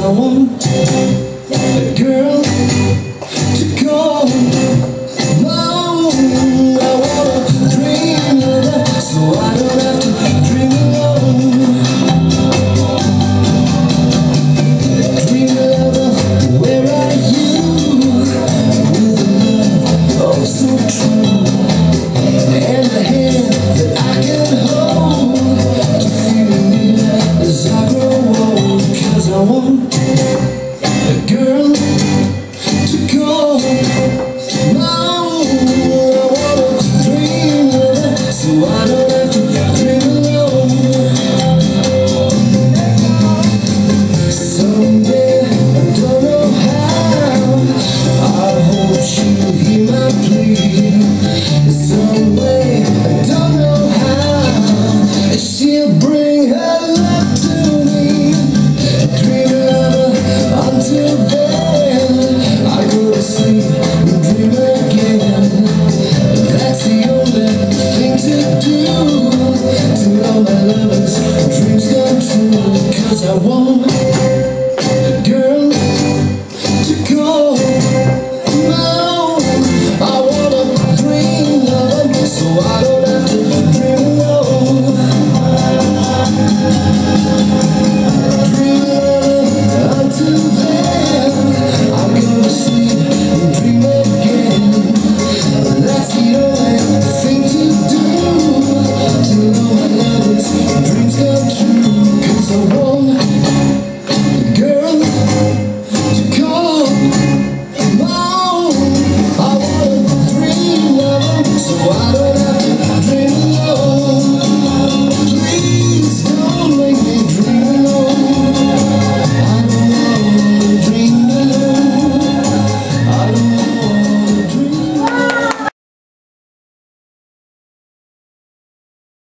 someone, a girl I want a girl to go. Now I to dream so I don't have to dream alone. Someday I don't know how. I hope she'll hear my plea dreams come true Cause I won't